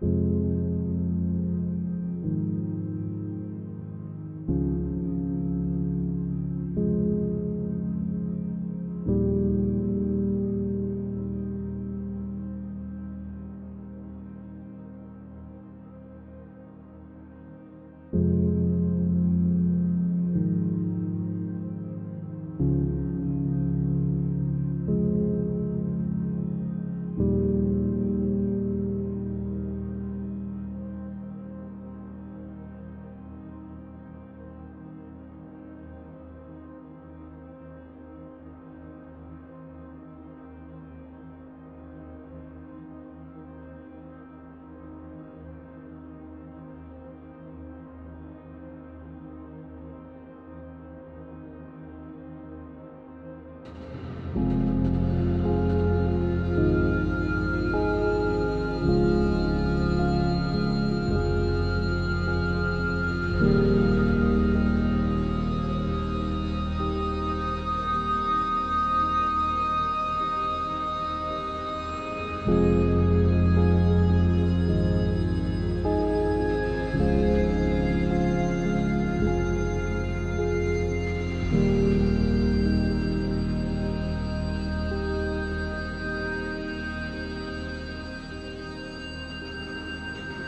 thank you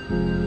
Thank you.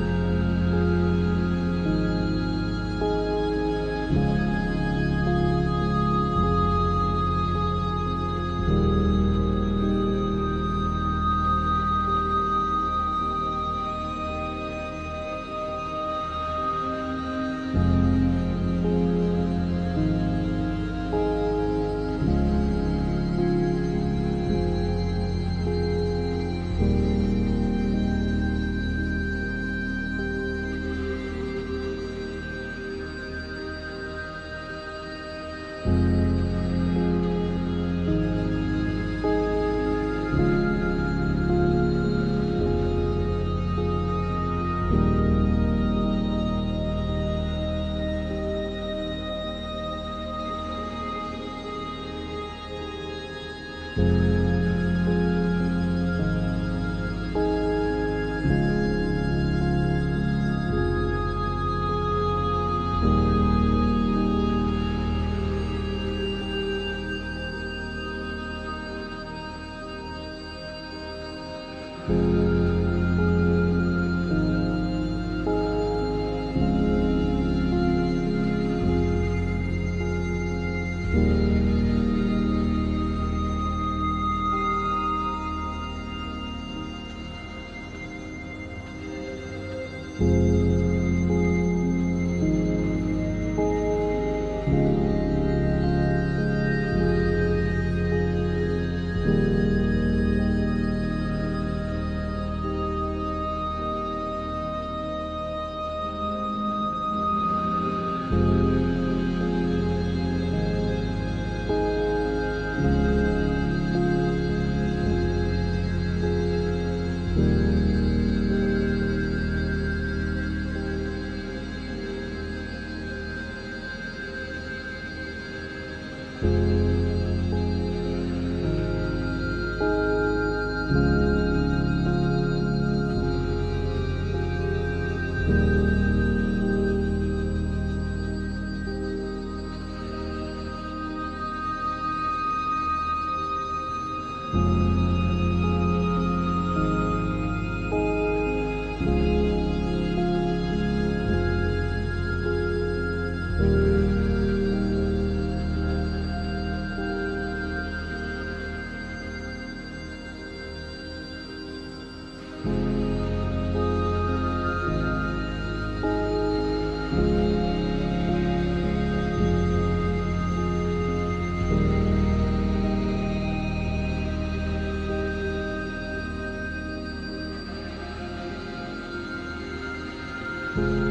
嗯。thank you